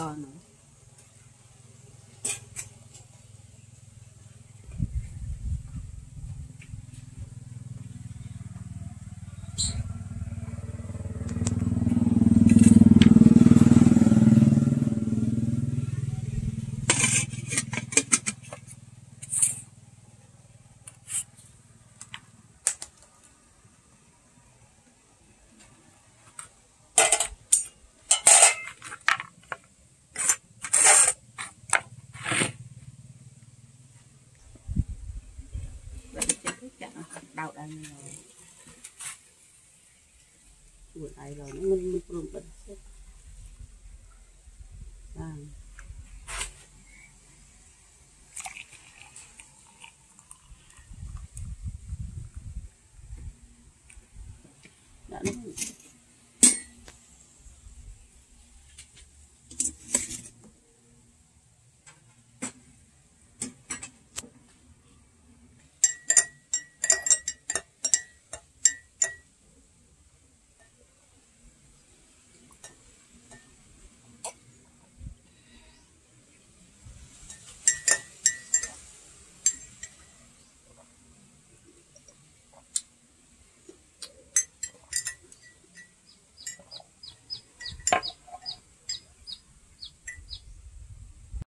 啊 đau đây rồi chuột đây rồi nó mình mình cũng bật hết à. đã đúng.